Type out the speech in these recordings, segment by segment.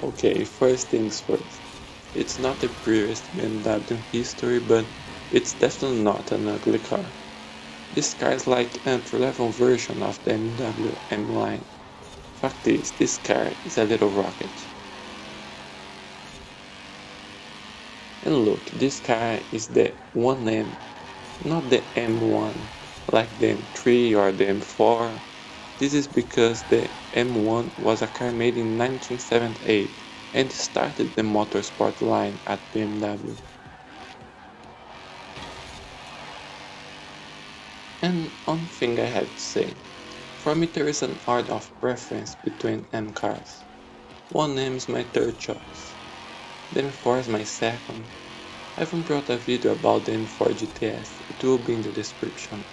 Okay, first things first. It's not the prettiest BMW in history, but it's definitely not an ugly car. This car is like an entry-level version of the BMW M line. Fact is, this car is a little rocket. And look, this car is the 1M, not the M1, like the M3 or the M4. This is because the M1 was a car made in 1978 and started the motorsport line at BMW. And one thing I have to say, for me there is an art of preference between M cars. 1M is my third choice, the M4 is my second. I haven't brought a video about the M4 GTS, it will be in the description.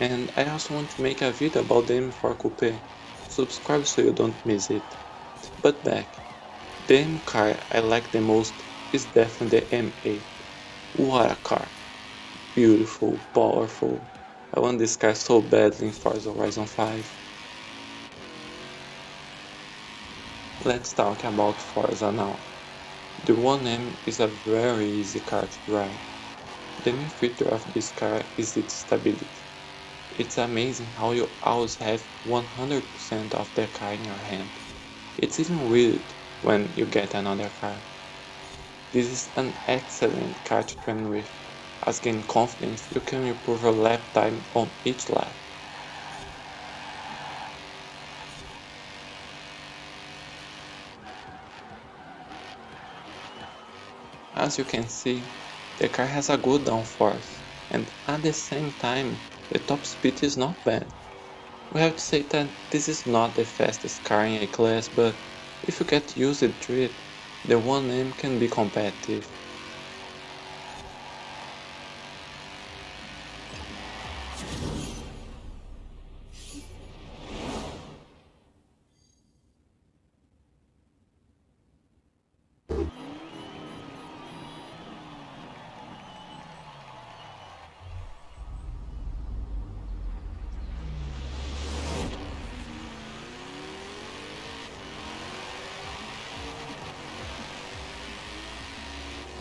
And I also want to make a video about the M4 Coupe, subscribe so you don't miss it. But back, the M car I like the most is definitely the M8. What a car! Beautiful, powerful. I want this car so badly in Forza Horizon 5. Let's talk about Forza now. The 1M is a very easy car to drive. The main feature of this car is its stability. It's amazing how you always have 100% of the car in your hand. It's even weird when you get another car. This is an excellent car to train with, as gain confidence you can improve your lap time on each lap. As you can see, the car has a good downforce, and at the same time, the top speed is not bad. We have to say that this is not the fastest car in A-Class, but if you get used to it, the 1M can be competitive.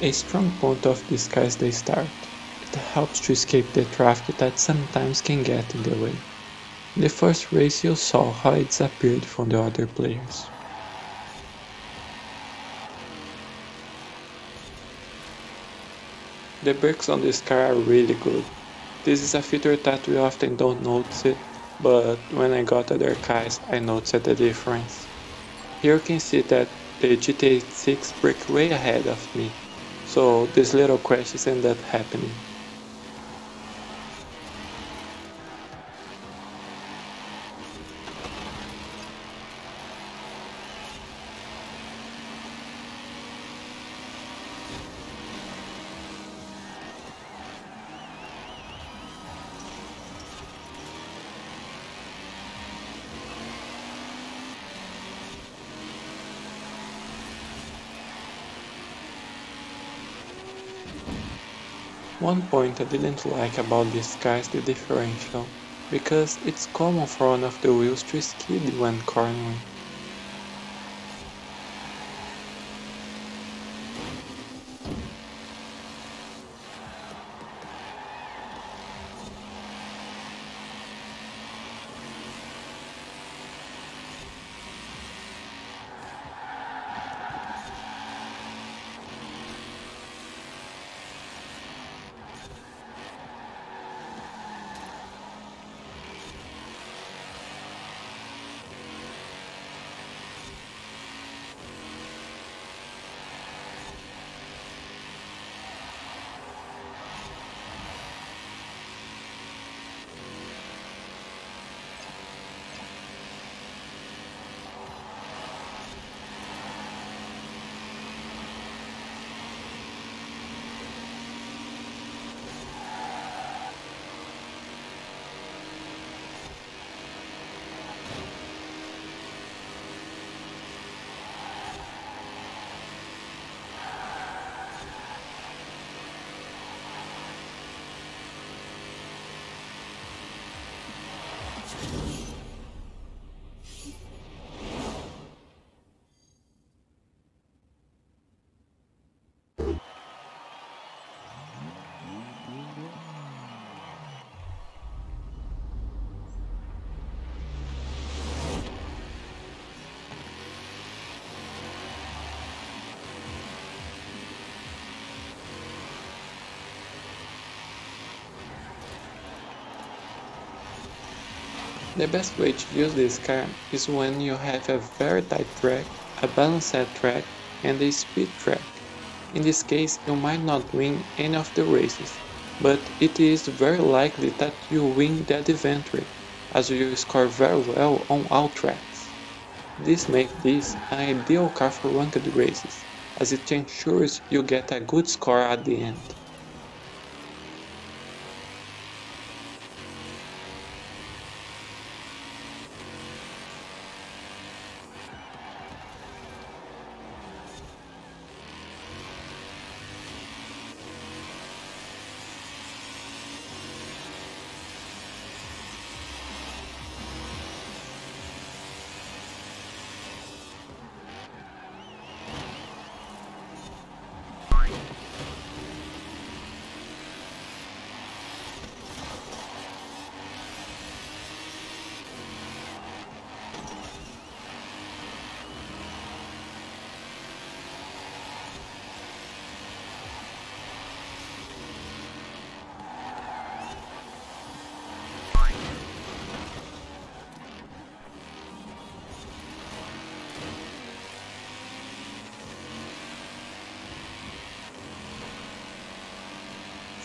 A strong point of this car is the start. It helps to escape the traffic that sometimes can get in the way. In the first race you saw how it disappeared from the other players. The brakes on this car are really good. This is a feature that we often don't notice it, but when I got other cars I noticed the difference. Here you can see that the GT86 brake way ahead of me so this little crashes end that happening. One point I didn't like about this car is the differential, because it's common for one of the wheels to skid when cornering. The best way to use this car is when you have a very tight track, a balanced track and a speed track. In this case you might not win any of the races, but it is very likely that you win the adventure, as you score very well on all tracks. This makes this an ideal car for ranked races, as it ensures you get a good score at the end.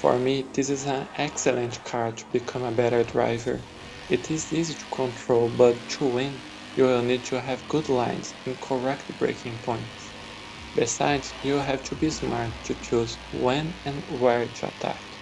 For me, this is an excellent car to become a better driver. It is easy to control, but to win, you will need to have good lines and correct braking points. Besides, you have to be smart to choose when and where to attack.